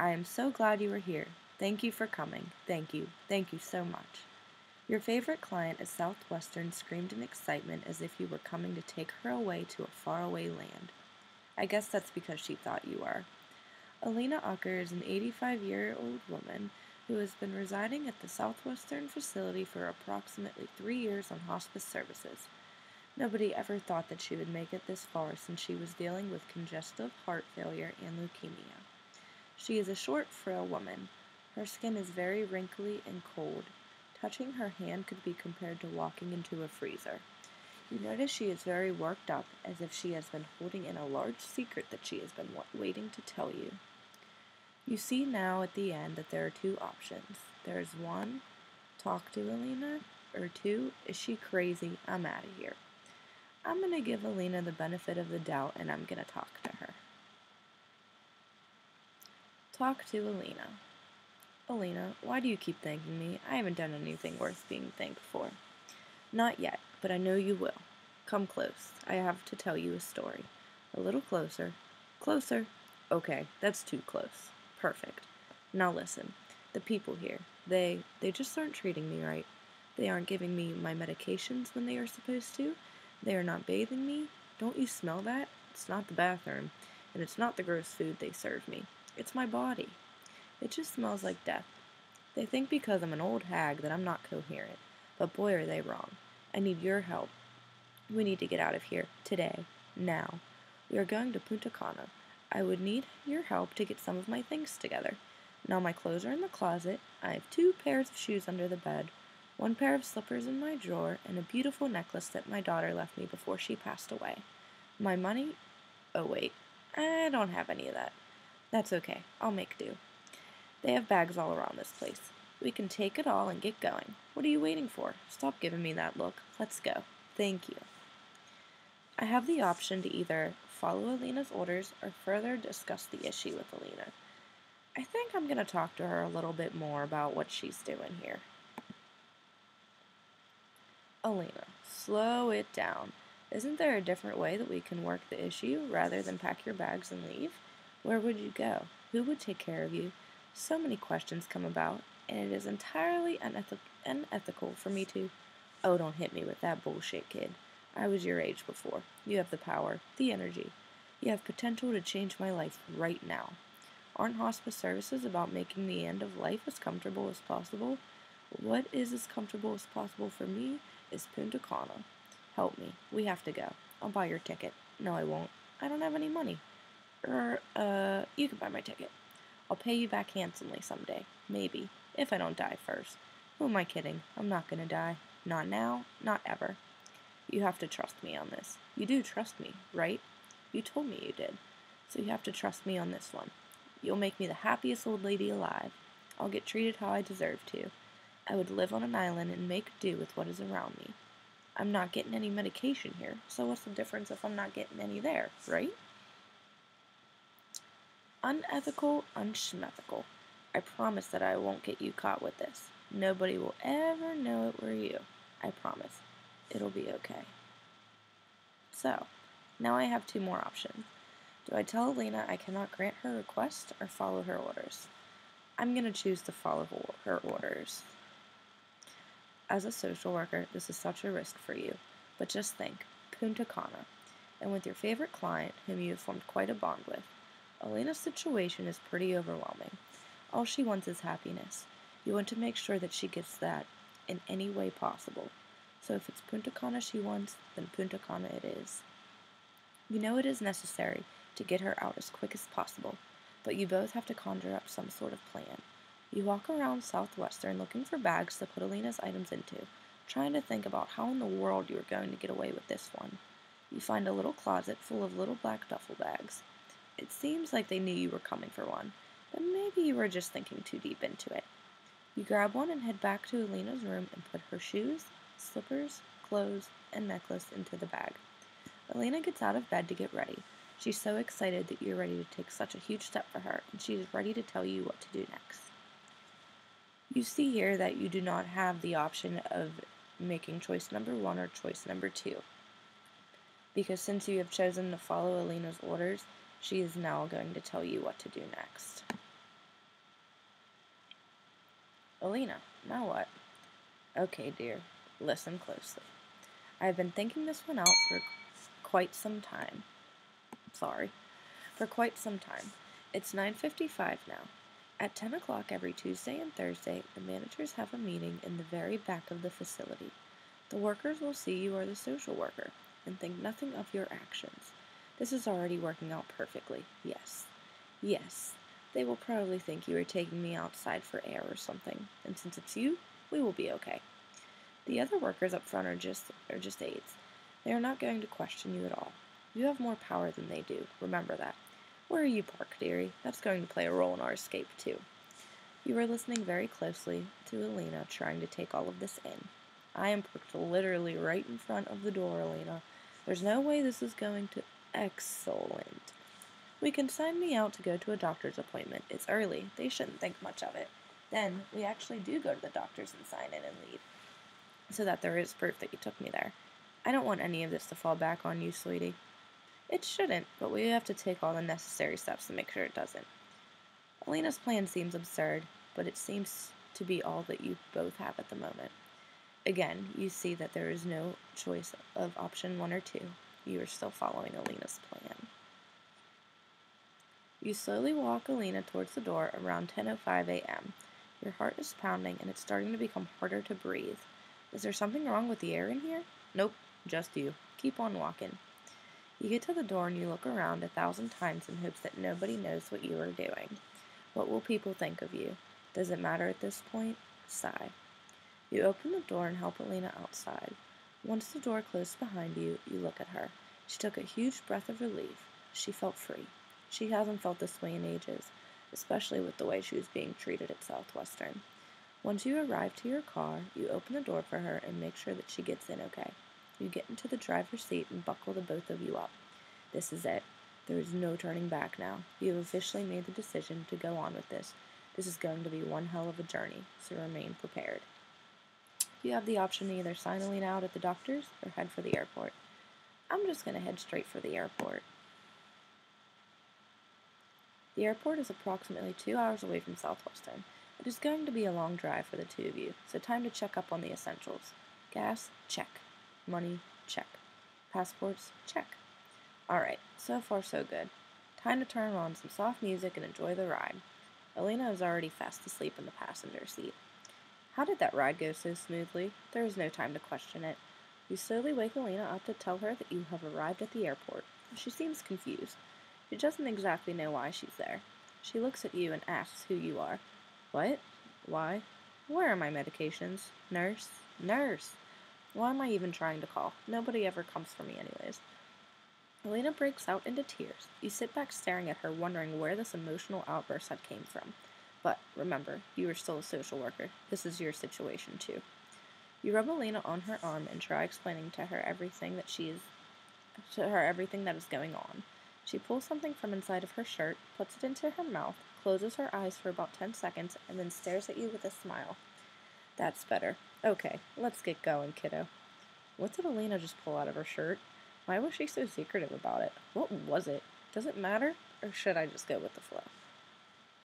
I am so glad you are here. Thank you for coming. Thank you. Thank you so much. Your favorite client at Southwestern screamed in excitement as if you were coming to take her away to a faraway land. I guess that's because she thought you were. Alina Rucker is an 85 year old woman who has been residing at the Southwestern facility for approximately three years on hospice services. Nobody ever thought that she would make it this far since she was dealing with congestive heart failure and leukemia. She is a short, frail woman. Her skin is very wrinkly and cold. Touching her hand could be compared to walking into a freezer. You notice she is very worked up, as if she has been holding in a large secret that she has been waiting to tell you. You see now at the end that there are two options. There is one, talk to Alina, or two, is she crazy? I'm out of here. I'm going to give Alina the benefit of the doubt and I'm going to talk to her. Talk to Alina. Alina, why do you keep thanking me? I haven't done anything worth being thanked for. Not yet, but I know you will. Come close. I have to tell you a story. A little closer. Closer. Okay, that's too close. Perfect. Now listen. The people here, they they just aren't treating me right. They aren't giving me my medications when they are supposed to. They are not bathing me. Don't you smell that? It's not the bathroom, and it's not the gross food they serve me. It's my body. It just smells like death. They think because I'm an old hag that I'm not coherent, but boy are they wrong. I need your help. We need to get out of here, today, now. We are going to Punta Cana. I would need your help to get some of my things together. Now my clothes are in the closet. I have two pairs of shoes under the bed, one pair of slippers in my drawer, and a beautiful necklace that my daughter left me before she passed away. My money. Oh, wait. I don't have any of that. That's okay. I'll make do. They have bags all around this place. We can take it all and get going. What are you waiting for? Stop giving me that look. Let's go. Thank you. I have the option to either follow Alina's orders, or further discuss the issue with Alina. I think I'm going to talk to her a little bit more about what she's doing here. Alina, slow it down. Isn't there a different way that we can work the issue rather than pack your bags and leave? Where would you go? Who would take care of you? So many questions come about, and it is entirely uneth- unethical for me to. Oh, don't hit me with that bullshit, kid. I was your age before. You have the power, the energy. You have potential to change my life right now. Aren't hospice services about making the end of life as comfortable as possible? What is as comfortable as possible for me is Punta Cana. Help me. We have to go. I'll buy your ticket. No, I won't. I don't have any money. Er, uh, you can buy my ticket. I'll pay you back handsomely someday. Maybe. If I don't die first. Who am I kidding? I'm not gonna die. Not now. Not ever. You have to trust me on this. You do trust me, right? You told me you did. So you have to trust me on this one. You'll make me the happiest old lady alive. I'll get treated how I deserve to. I would live on an island and make do with what is around me. I'm not getting any medication here, so what's the difference if I'm not getting any there, right? Unethical, unschmethical. I promise that I won't get you caught with this. Nobody will ever know it were you. I promise it'll be okay. So, now I have two more options. Do I tell Alina I cannot grant her request or follow her orders? I'm going to choose to follow her orders. As a social worker, this is such a risk for you, but just think Punta Cana, and with your favorite client, whom you have formed quite a bond with. Alina's situation is pretty overwhelming. All she wants is happiness. You want to make sure that she gets that in any way possible. So if it's Punta Cana she wants, then Punta Cana it is. You know it is necessary to get her out as quick as possible, but you both have to conjure up some sort of plan. You walk around Southwestern looking for bags to put Alina's items into, trying to think about how in the world you are going to get away with this one. You find a little closet full of little black duffel bags. It seems like they knew you were coming for one, but maybe you were just thinking too deep into it. You grab one and head back to Alina's room and put her shoes, slippers, clothes, and necklace into the bag. Alina gets out of bed to get ready. She's so excited that you're ready to take such a huge step for her, and she is ready to tell you what to do next. You see here that you do not have the option of making choice number one or choice number two. Because since you have chosen to follow Alina's orders, she is now going to tell you what to do next. Alina, now what? Okay, dear, listen closely. I've been thinking this one out for quite some time. Sorry, for quite some time. It's 9.55 now. At 10 o'clock every Tuesday and Thursday, the managers have a meeting in the very back of the facility. The workers will see you are the social worker and think nothing of your actions. This is already working out perfectly. Yes. Yes. They will probably think you are taking me outside for air or something, and since it's you, we will be okay. The other workers up front are just are just aides. They are not going to question you at all. You have more power than they do. Remember that. Where are you parked, dearie? That's going to play a role in our escape, too. You are listening very closely to Alina trying to take all of this in. I am parked literally right in front of the door, Alina. There's no way this is going to. Excellent. We can sign me out to go to a doctor's appointment. It's early. They shouldn't think much of it. Then we actually do go to the doctor's and sign in and leave. So that there is proof that you took me there. I don't want any of this to fall back on you, sweetie. It shouldn't, but we have to take all the necessary steps to make sure it doesn't. Alina's plan seems absurd, but it seems to be all that you both have at the moment. Again, you see that there is no choice of option one or two. You are still following Alina's plan. You slowly walk Alina towards the door around 10:05 a.m. Your heart is pounding and it's starting to become harder to breathe. Is there something wrong with the air in here? Nope, just you. Keep on walking. You get to the door and you look around a thousand times in hopes that nobody knows what you are doing. What will people think of you? Does it matter at this point? Sigh. You open the door and help Alina outside. Once the door closed behind you, you look at her. She took a huge breath of relief. She felt free. She hasn't felt this way in ages, especially with the way she was being treated at Southwestern. Once you arrive to your car, you open the door for her and make sure that she gets in okay. You get into the driver's seat and buckle the both of you up. This is it. There is no turning back now. You have officially made the decision to go on with this. This is going to be one hell of a journey, so remain prepared. You have the option to either sign Alina out at the doctor's or head for the airport. I'm just going to head straight for the airport. The airport is approximately two hours away from Southwestern. It is going to be a long drive for the two of you, so time to check up on the essentials. Gas? Check. Money, check. Passports, check. Alright, so far so good. Time to turn on some soft music and enjoy the ride. Alina is already fast asleep in the passenger seat. How did that ride go so smoothly? There is no time to question it. You slowly wake Alina up to tell her that you have arrived at the airport. She seems confused. She doesn't exactly know why she's there. She looks at you and asks who you are. What? Why? Where are my medications? Nurse? Nurse! Why am I even trying to call? Nobody ever comes for me, anyways. Alina breaks out into tears. You sit back staring at her, wondering where this emotional outburst had came from. But remember, you are still a social worker. This is your situation, too. You rub Alina on her arm and try explaining to her everything that she is to her everything that is going on. She pulls something from inside of her shirt, puts it into her mouth, closes her eyes for about 10 seconds, and then stares at you with a smile. That's better. Okay, let's get going, kiddo. What did Alina just pull out of her shirt? Why was she so secretive about it? What was it? Does it matter? Or should I just go with the flow?